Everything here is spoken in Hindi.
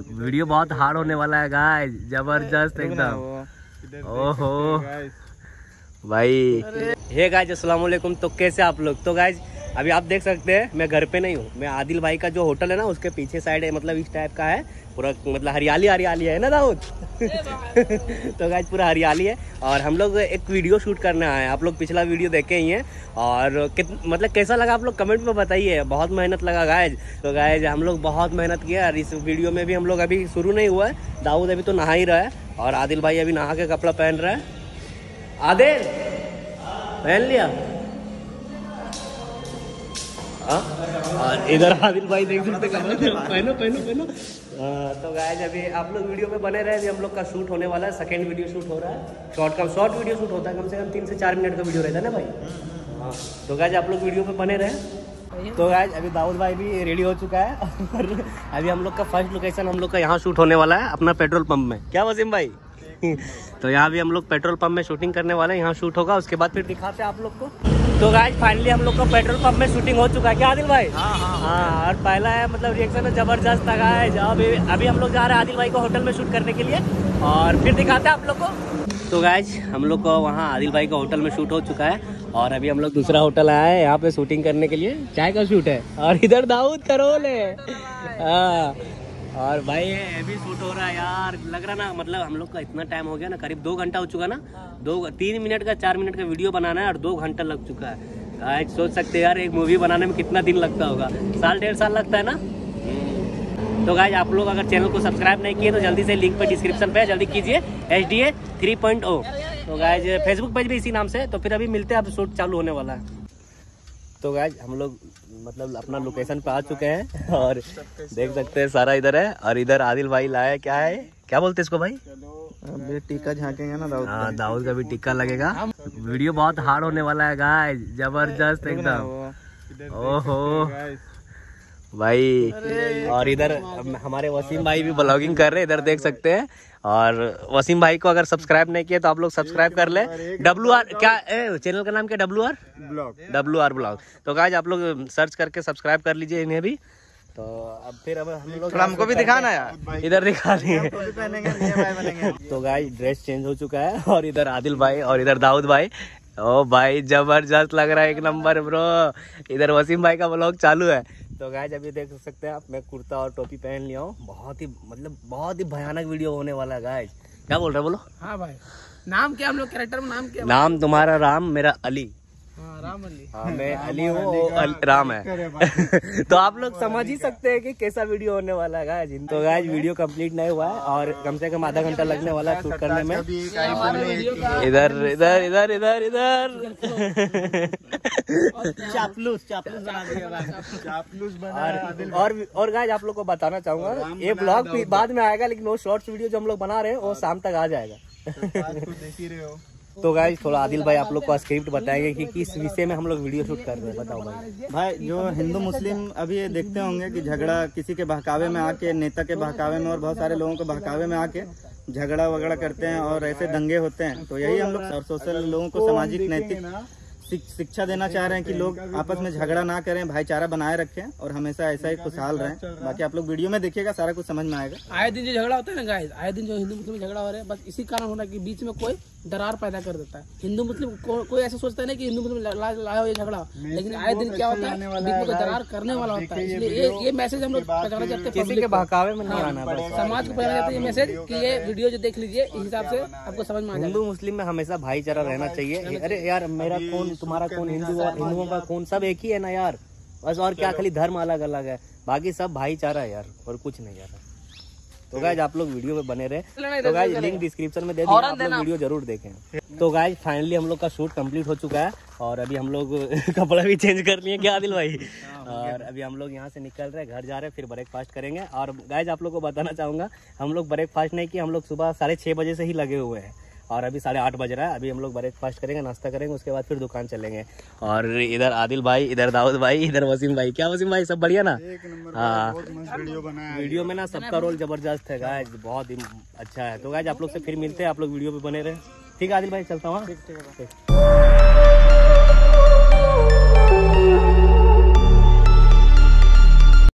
वीडियो बहुत हार्ड होने वाला है गाइस ज़बरदस्त एकदम। ओहो। भाई। हे गाइस अस्सलाम वालेकुम तो कैसे आप लोग? तो गाइस अभी आप देख सकते हैं मैं घर पे नहीं हूँ. मैं आदिल भाई का जो होटल है ना उसके पीछे साइड है मतलब इस टाइप का है. पूरा मतलब हरियाली हरियाली है ना दाऊद? तो गाइस पूरा हरियाली है और हम लोग एक वीडियो शूट करने आए हैं। आप लोग पिछला वीडियो देखे ही हैं। और कित मतलब कैसा लगा आप लोग कमेंट में बताइए। बहुत मेहनत लगा गायज तो गायज हम लोग बहुत मेहनत किया और इस वीडियो में भी हम लोग अभी शुरू नहीं हुआ है। दाऊद अभी तो नहा ही रहा है और आदिल भाई अभी नहा के कपड़ा पहन रहा है। आदिल, पहन लिया? हाँ? और इधर आदिल भाई देख सकते पहनो पहनो पहनो। तो गायज अभी आप लोग वीडियो में बने रहे, अभी हम लोग का शूट होने वाला है सेकेंड वीडियो शूट हो रहा है। शॉर्ट का शॉर्ट वीडियो शूट होता है, कम से कम तीन से चार मिनट का वीडियो रहता है ना भाई? हाँ तो गायज आप लोग वीडियो में बने रहे। तो गायज अभी दाऊद भाई भी रेडी हो चुका है अभी हम लोग का फ़र्स्ट लोकेशन हम लोग का यहाँ शूट होने वाला है, अपना पेट्रोल पंप में। क्या वसीम भाई? तो यहाँ भी हम लोग पेट्रोल पंप में शूटिंग करने वाले हैं। यहाँ शूट होगा उसके बाद फिर दिखाते हैं आप लोग को। तो गाइज़ फाइनली हम लोग का पेट्रोल पंप में शूटिंग हो चुका है। क्या आदिल भाई? हाँ हाँ हाँ और पहला है मतलब रिएक्शन ज़बरदस्त लगा है अभी अभी हम लोग जा रहे हैं आदिल भाई को होटल में शूट करने के लिए। और फिर दिखाते हैं आप लोग को। तो गाइज़ हम लोग को वहाँ आदिल भाई का होटल में शूट हो चुका है। और अभी हम लोग दूसरा होटल आया है यहाँ पे शूटिंग करने के लिए। चाय का शूट है। और इधर दाऊद करोल है। हाँ। और भाई ये भी शूट हो रहा है यार। लग रहा ना मतलब हम लोग का इतना टाइम हो गया ना करीब दो घंटा हो चुका ना। दो तीन मिनट का चार मिनट का वीडियो बनाना है और दो घंटा लग चुका है। आज सोच सकते हैं यार एक मूवी बनाने में कितना दिन लगता होगा। साल डेढ़ साल लगता है ना? तो गाइज़ आप लोग अगर चैनल को सब्सक्राइब नहीं किए तो जल्दी से लिंक पे डिस्क्रिप्शन पे जल्दी कीजिए H D A three point O तो गाइज़ फेसबुक पेज भी इसी नाम से तो फिर अभी मिलते हैं अब शूट चालू होने वाला है। तो गाय हम लोग मतलब अपना लोकेशन पे आ चुके हैं और देख सकते हैं सारा इधर है और इधर आदिल भाई लाया क्या है? क्या बोलते हैं इसको भाई? टीका झाकेंगे ना दाऊद हाँ दाऊद का भी टीका लगेगा। वीडियो बहुत हार्ड होने वाला है गाय ज़बरदस्त एकदम। ओहो। भाई। और इधर हमारे वसीम भाई भी ब्लॉगिंग कर रहे हैं इधर देख सकते हैं। और वसीम भाई को अगर सब्सक्राइब नहीं किया तो आप लोग सब्सक्राइब कर ले। डब्लू आर क्या ए, चैनल का नाम क्या? W R blog W R blog तो गाइज़ आप लोग सर्च करके सब्सक्राइब कर लीजिए इन्हें भी। तो अब फिर अब हम लोग हमको भी दिखाना यार। इधर दिखा रही बनेंगे तो गाइस ड्रेस चेंज हो चुका है और इधर आदिल भाई और इधर दाऊद भाई। ओ भाई ज़बरदस्त लग रहा है एक नंबर ब्रो इधर वसीम भाई का ब्लॉग चालू है। तो गाइस अभी देख सकते हैं आप मैं कुर्ता और टोपी पहन लिया हूँ। बहुत ही मतलब बहुत ही भयानक वीडियो होने वाला है गाय क्या बोल रहे बोलो? हाँ भाई। नाम क्या हम लोग कैरेक्टर में नाम क्या नाम तुम्हारा राम मेरा अली। हाँ राम अली हाँ मैं अली हूँ राम है। तो आप लोग समझ ही सकते हैं कि कैसा वीडियो होने वाला है गाइज़ तो गाइज़ वीडियो कंप्लीट नहीं हुआ है और कम से कम आधा घंटा लगने वाला है शूट करने में। इधर इधर इधर इधर इधर। चापलूस चापलूस बना चापलूस बना और और और गाइज़ आप लोग को बताना चाहूँगा ये ब्लॉग भी बाद में आएगा लेकिन वो शॉर्ट्स वीडियो जो हम लोग बना रहे हैं वो शाम तक आ जाएगा। देख ही रहे हो। तो गाय थोड़ा आदिल भाई आप लोग को स्क्रिप्ट बताएँगे कि किस विषय में हम लोग वीडियो शूट कर रहे हैं, बताओ भाई। भाई, जो हिंदू मुस्लिम अभी ये देखते होंगे कि झगड़ा किसी के बहकावे में आके, नेता के बहकावे में और बहुत सारे लोगों के बहकावे में आके झगड़ा वगड़ा करते हैं और ऐसे दंगे होते हैं। तो यही हम लोग सोशल लोगों को सामाजिक, नैतिक शिक्षा देना चाह रहे हैं कि लोग आपस में झगड़ा ना करें भाईचारा बनाए रखें और हमेशा ऐसा ही खुशहाल रहें। बाकी आप लोग वीडियो में देखिएगा सारा कुछ समझ में आएगा। आए दिन जो झगड़ा होता है ना गाइस आए दिन जो हिंदू मुस्लिम झगड़ा हो रहा है बस इसी कारण हो रहा है कि बीच में कोई दरार पैदा कर देता है। हिंदू मुस्लिम को, कोई ऐसा सोचता है ना कि हिंदू मुस्लिम लाया हो ये झगड़ा लेकिन आए दिन क्या होता है बीच में दरार करने वाला होता है। इसलिए ये ये मैसेज हम लोग पहुंचाना चाहते हैं के बहकावे में नहीं आना समाज को पहुंचाना चाहते हैं ये मैसेज कि ये वीडियो जो देख लीजिए इस हिसाब से आपको समझ में आ जाएगा। हिंदू मुस्लिम में हमेशा भाईचारा रहना चाहिए। अरे यार मेरा कौन तुम्हारा कौन हिंदू हिंदुओं का कौन? सब एक ही है ना यार। बस और क्या खाली धर्म अलग अलग है। बाकी सब भाईचारा है यार और कुछ नहीं यार। तो गाइज़ आप लोग वीडियो में बने रहे। तो गाइज़ लिंक डिस्क्रिप्शन में दे दिया आप लोग वीडियो ज़रूर देखें। तो गाइज़ फाइनली हम लोग का शूट कंप्लीट हो चुका है और अभी हम लोग कपड़ा भी चेंज कर लिए क्या आदिल भाई? और अभी हम लोग यहाँ से निकल रहे हैं घर जा रहे हैं फिर ब्रेकफास्ट करेंगे। और गाइज़ आप लोग को बताना चाहूँगा हम लोग ब्रेकफास्ट नहीं किए हम लोग सुबह साढ़े छः बजे से ही लगे हुए हैं। और अभी साढ़े आठ बज रहा है अभी हम लोग ब्रेकफास्ट करेंगे नाश्ता करेंगे उसके बाद फिर दुकान चलेंगे। और इधर आदिल भाई इधर दाऊद भाई इधर वसीम भाई। क्या वसीम भाई सब बढ़िया ना? हाँ। वीडियो वीडियो में ना सबका रोल ज़बरदस्त है गाय बहुत ही अच्छा है। तो गाय आप लोग से फिर मिलते हैं आप लोग वीडियो पे बने रहे। ठीक है आदिल भाई चलता हूँ हाँ?